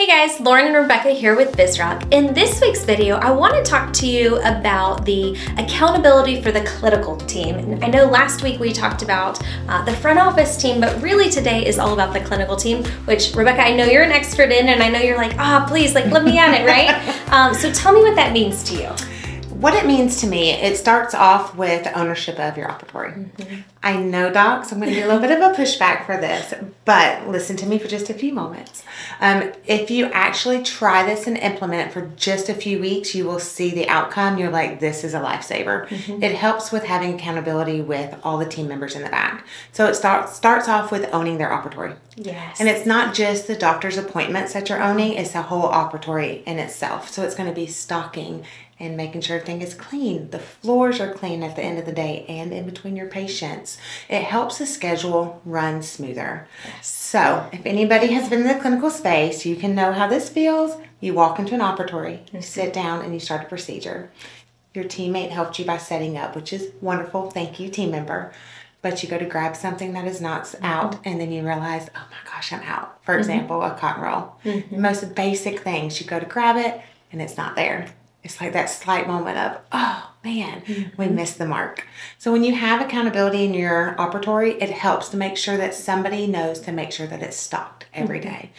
Hey guys, Lauren and Rebecca here with BIZROK. In this week's video, I want to talk to you about the accountability for the clinical team. I know last week we talked about uh, the front office team, but really today is all about the clinical team, which Rebecca, I know you're an expert in, and I know you're like, ah, oh, please, like, let me on it, right? um, so tell me what that means to you what it means to me, it starts off with ownership of your operatory. Mm-hmm. I know, docs, I'm going to get a little bit of a pushback for this, but listen to me for just a few moments. Um, if you actually try this and implement it for just a few weeks, you will see the outcome. You're like, this is a lifesaver. Mm-hmm. It helps with having accountability with all the team members in the back. So it starts starts off with owning their operatory. Yes. And it's not just the doctor's appointments that you're owning, it's the whole operatory in itself. So it's going to be stocking and making sure everything is clean. The floors are clean at the end of the day and in between your patients. It helps the schedule run smoother. So, if anybody has been in the clinical space, you can know how this feels. You walk into an operatory, you sit down, and you start a procedure. Your teammate helped you by setting up, which is wonderful. Thank you, team member but you go to grab something that is not mm-hmm. out and then you realize oh my gosh i'm out for mm-hmm. example a cotton roll mm-hmm. most basic things you go to grab it and it's not there it's like that slight moment of, oh man, mm-hmm. we missed the mark. So when you have accountability in your operatory, it helps to make sure that somebody knows to make sure that it's stocked every mm-hmm. day.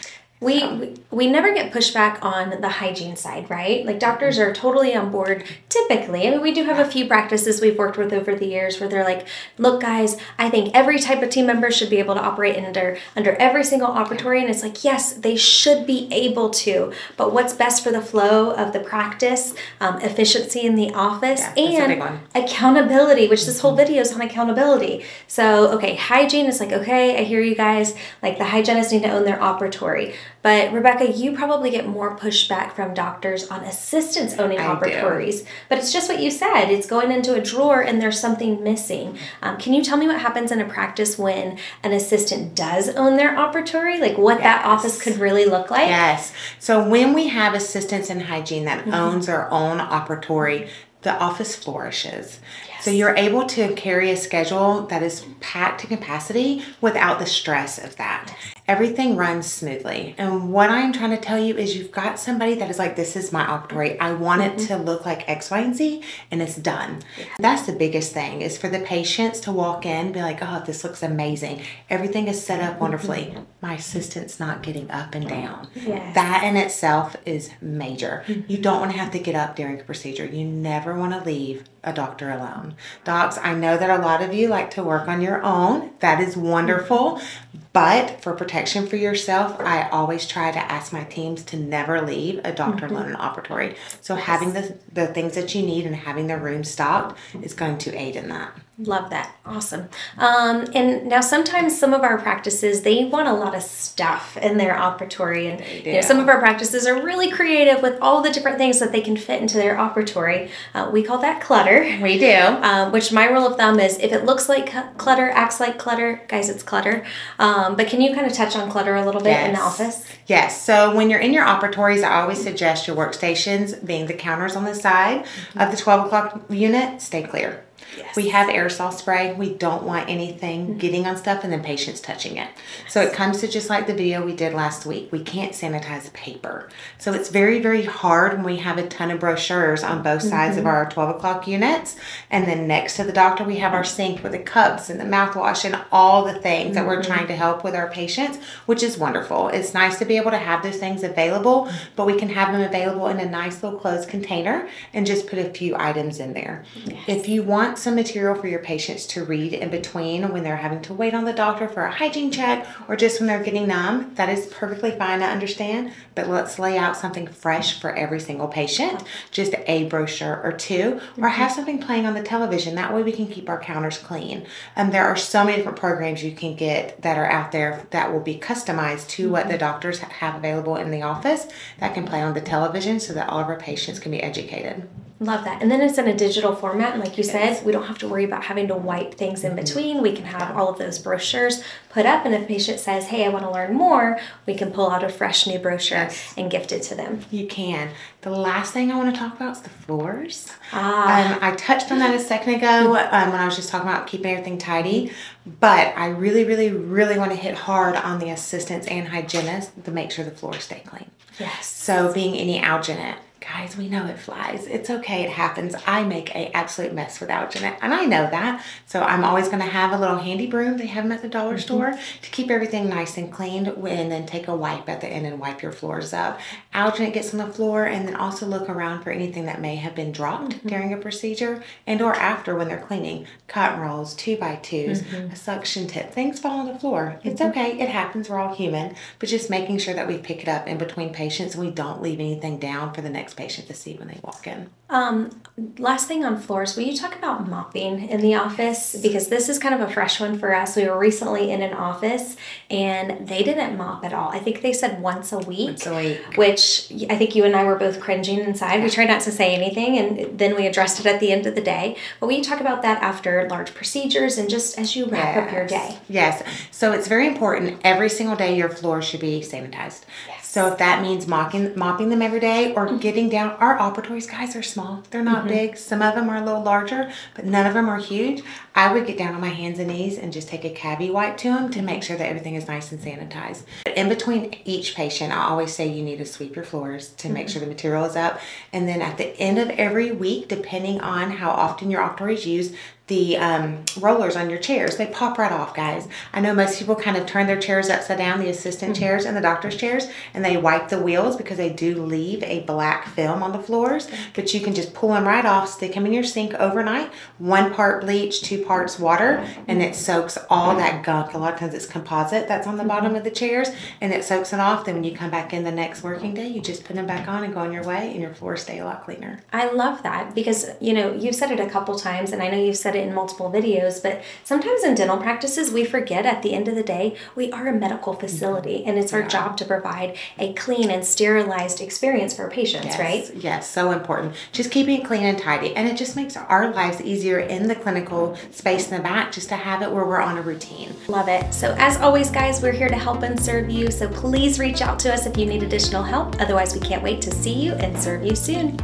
We, so. we never get pushback on the hygiene side, right? Like doctors are totally on board typically. I mean, we do have a few practices we've worked with over the years where they're like, look, guys, I think every type of team member should be able to operate under under every single operatory. And it's like, yes, they should be able to, but what's best for the flow of the practice, um, efficiency in the office, yeah, and accountability, which this whole video is on accountability. So, okay, hygiene is like, okay, I hear you guys. Like the hygienists need to own their operatory. But Rebecca, you probably get more pushback from doctors on assistants owning I operatories. Do. But it's just what you said. It's going into a drawer and there's something missing. Um, can you tell me what happens in a practice when an assistant does own their operatory? Like what yes. that office could really look like? Yes. So when we have assistants in hygiene that mm-hmm. owns their own operatory, the office flourishes. Yes. So you're able to carry a schedule that is packed to capacity without the stress of that. Yes everything runs smoothly. And what I'm trying to tell you is you've got somebody that is like, this is my operatory. I want mm-hmm. it to look like X, Y, and Z, and it's done. Yeah. That's the biggest thing is for the patients to walk in be like, oh, this looks amazing. Everything is set up wonderfully. Mm-hmm. My assistant's not getting up and down. Yes. That in itself is major. Mm-hmm. You don't want to have to get up during a procedure. You never want to leave a doctor alone. Docs, I know that a lot of you like to work on your own. That is wonderful. But for protection for yourself, I always try to ask my teams to never leave a doctor mm-hmm. alone in operatory. So yes. having the, the things that you need and having the room stocked is going to aid in that. Love that. Awesome. Um, and now sometimes some of our practices, they want a lot of stuff in their operatory. And you know, some of our practices are really creative with all the different things that they can fit into their operatory. Uh, we call that clutter. We do. Um, which my rule of thumb is if it looks like clutter, acts like clutter, guys, it's clutter. Um, but can you kind of touch on clutter a little bit yes. in the office? Yes. So when you're in your operatories, I always suggest your workstations being the counters on the side mm-hmm. of the 12 o'clock unit, stay clear. Yes. We have aerosol spray. We don't want anything mm-hmm. getting on stuff and then patients touching it. Yes. So it comes to just like the video we did last week. We can't sanitize paper. So it's very, very hard when we have a ton of brochures on both sides mm-hmm. of our 12 o'clock units. And then next to the doctor, we have our sink with the cups and the mouthwash and all the things mm-hmm. that we're trying to help with our patients, which is wonderful. It's nice to be able to have those things available, but we can have them available in a nice little closed container and just put a few items in there. Yes. If you want some material for your patients to read in between when they're having to wait on the doctor for a hygiene check or just when they're getting numb. That is perfectly fine to understand, but let's lay out something fresh for every single patient, just a brochure or two, or have mm-hmm. something playing on the television. That way we can keep our counters clean. And um, there are so many different programs you can get that are out there that will be customized to what the mm-hmm. doctors have available in the office that can play on the television so that all of our patients can be educated. Love that. And then it's in a digital format. And like you said, we don't have to worry about having to wipe things in between. We can have all of those brochures put up. And if a patient says, hey, I want to learn more, we can pull out a fresh new brochure yes. and gift it to them. You can. The last thing I want to talk about is the floors. Ah. Um, I touched on that a second ago um, when I was just talking about keeping everything tidy. But I really, really, really want to hit hard on the assistants and hygienists to make sure the floors stay clean. Yes. So being any alginate, guys, we know it flies. It's okay, it happens. I make a absolute mess with alginate, and I know that. So I'm always gonna have a little handy broom, they have them at the dollar mm -hmm. store, to keep everything nice and cleaned, and then take a wipe at the end and wipe your floors up. Alginate gets on the floor, and then also look around for anything that may have been dropped mm -hmm. during a procedure, and or after when they're cleaning. Cotton rolls, two by 2s mm -hmm. a suction tip, things fall on the floor. It's mm-hmm. okay, it happens, we're all human, but just making sure that we pick it up in between patients and we don't leave anything down for the next patient to see when they walk in. Um, last thing on floors, will you talk about mopping in the office? Because this is kind of a fresh one for us. We were recently in an office and they didn't mop at all. I think they said once a week. Once a week. Which I think you and I were both cringing inside. We tried not to say anything and then we addressed it at the end of the day. But will you talk about that after large procedures and just as you wrap yes. up your day? Yes. So it's very important. Every single day your floor should be sanitized. Yes. So if that means mopping, mopping them every day or mm-hmm. getting down, our operatories, guys, are small. They're not mm-hmm. big. Some of them are a little larger, but none of them are huge. I would get down on my hands and knees and just take a CaviWipe to them to make sure that everything is nice and sanitized. But In between each patient, I always say you need to sweep your floors to mm-hmm. make sure the material is up. And then at the end of every week, depending on how often your operatories use, the um, rollers on your chairs. They pop right off, guys. I know most people kind of turn their chairs upside down, the assistant mm-hmm. chairs and the doctor's chairs, and they wipe the wheels because they do leave a black film on the floors. But you can just pull them right off, stick them in your sink overnight, one part bleach, two parts water, and it soaks all that gunk. A lot of times it's composite that's on the bottom mm-hmm. of the chairs, and it soaks it off. Then when you come back in the next working day, you just put them back on and go on your way, and your floors stay a lot cleaner. I love that because, you know, you've said it a couple times, and I know you've said it it in multiple videos, but sometimes in dental practices, we forget at the end of the day, we are a medical mm-hmm. facility and it's our yeah. job to provide a clean and sterilized experience for patients, yes. right? Yes, so important. Just keeping it clean and tidy. And it just makes our lives easier in the clinical space in the back just to have it where we're on a routine. Love it. So as always, guys, we're here to help and serve you. So please reach out to us if you need additional help. Otherwise, we can't wait to see you and serve you soon.